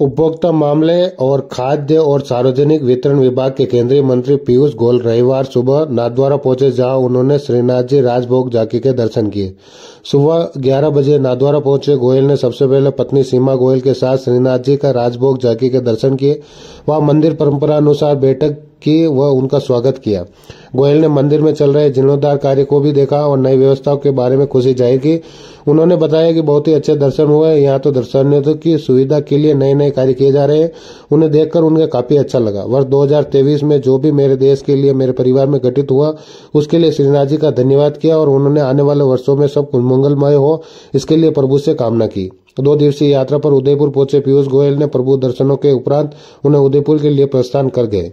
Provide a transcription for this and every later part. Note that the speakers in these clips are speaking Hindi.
उपभोक्ता मामले और खाद्य और सार्वजनिक वितरण विभाग के केंद्रीय मंत्री पीयूष गोयल रविवार सुबह नाथद्वारा पहुँचे, जहाँ उन्होंने श्रीनाथ जी राजभोग झांकी के दर्शन किए। सुबह 11 बजे नाथद्वारा पहुँचे, गोयल ने सबसे पहले पत्नी सीमा गोयल के साथ श्रीनाथ जी का राजभोग झांकी के दर्शन किए। वहाँ मंदिर परंपरा अनुसार बैठक की व उनका स्वागत किया। गोयल ने मंदिर में चल रहे जीर्णोद्धार कार्य को भी देखा और नई व्यवस्थाओं के बारे में खुशी ज़ाहिर की। उन्होंने बताया कि बहुत ही अच्छे दर्शन हुए। यहाँ तो दर्शनार्थियों की सुविधा के लिए नए नए कार्य किए जा रहे हैं। उन्हें देखकर उन्हें काफ़ी अच्छा लगा। वर्ष 2023 में जो भी मेरे देश के लिए, मेरे परिवार में गठित हुआ, उसके लिए श्रीनाथ जी का धन्यवाद किया और उन्होंने आने वाले वर्षो में सब कुछ मंगलमय हो। इसके लिए प्रभु से कामना की। दो दिवसीय यात्रा पर उदयपुर पहुँचे पीयूष गोयल ने प्रभु दर्शनों के उपरांत उन्हें उदयपुर के लिए प्रस्थान कर गए।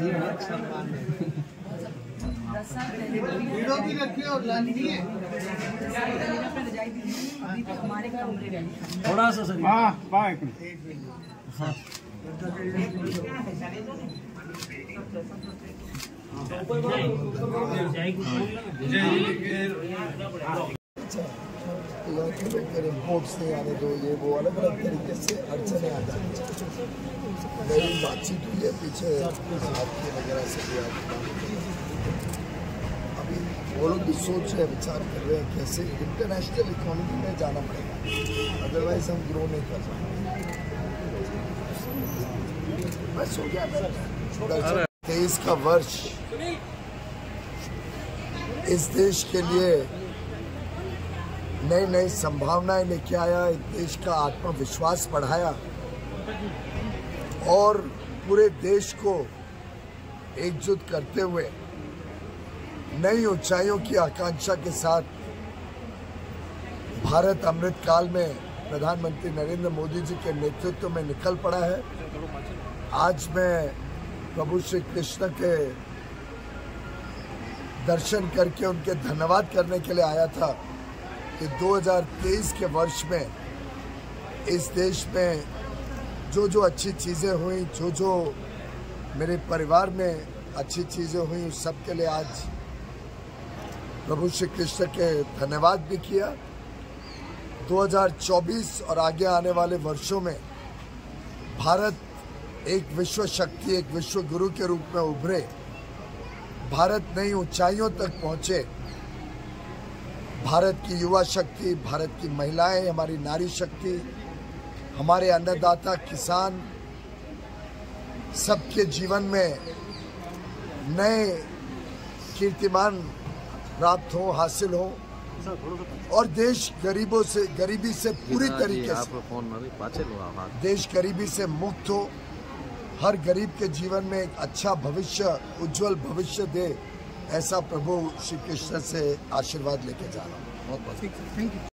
है। इसीलिए हीरो भी रखिए और लानी है। थोड़ा सा सर हाँ बाय एक मिनट। नहीं आने दो ये वो अलग अलग तरीके से अड़चने आ मेरी बातचीत हुई है पीछे आपकी वगैरह से भी आपकी अभी वो लोग भी सोच रहे हैं विचार कर रहे हैं कैसे इंटरनेशनल इकोनॉमी में जाना पड़ेगा अदरवाइज़ हम ग्रो नहीं कर पाएँगे बस हो गया तेईस का वर्ष इस देश के लिए नई नई संभावनाएँ लेके आया देश का आत्मविश्वास बढ़ाया और पूरे देश को एकजुट करते हुए नई ऊंचाइयों की आकांक्षा के साथ भारत अमृत काल में प्रधानमंत्री नरेंद्र मोदी जी के नेतृत्व में निकल पड़ा है। आज मैं प्रभु श्री कृष्ण के दर्शन करके उनके धन्यवाद करने के लिए आया था। कि 2023 के वर्ष में इस देश में जो जो अच्छी चीज़ें हुई, जो जो मेरे परिवार में अच्छी चीज़ें हुई उस सब के लिए आज प्रभु श्री कृष्ण के धन्यवाद भी किया। 2024 और आगे आने वाले वर्षों में भारत एक विश्व शक्ति, एक विश्व गुरु के रूप में उभरे। भारत नई ऊंचाइयों तक पहुँचे। भारत की युवा शक्ति भारत की महिलाएँ हमारी नारी शक्ति हमारे अन्नदाता किसान सबके जीवन में नए कीर्तिमान प्राप्त हो हासिल हो। और देश गरीबों से गरीबी से पूरी तरीके से। देश गरीबी से मुक्त हो हर गरीब के जीवन में एक अच्छा भविष्य उज्जवल भविष्य दे। ऐसा प्रभु श्री कृष्ण से आशीर्वाद लेके जा रहा हूँ। बहुत बहुत। Thank you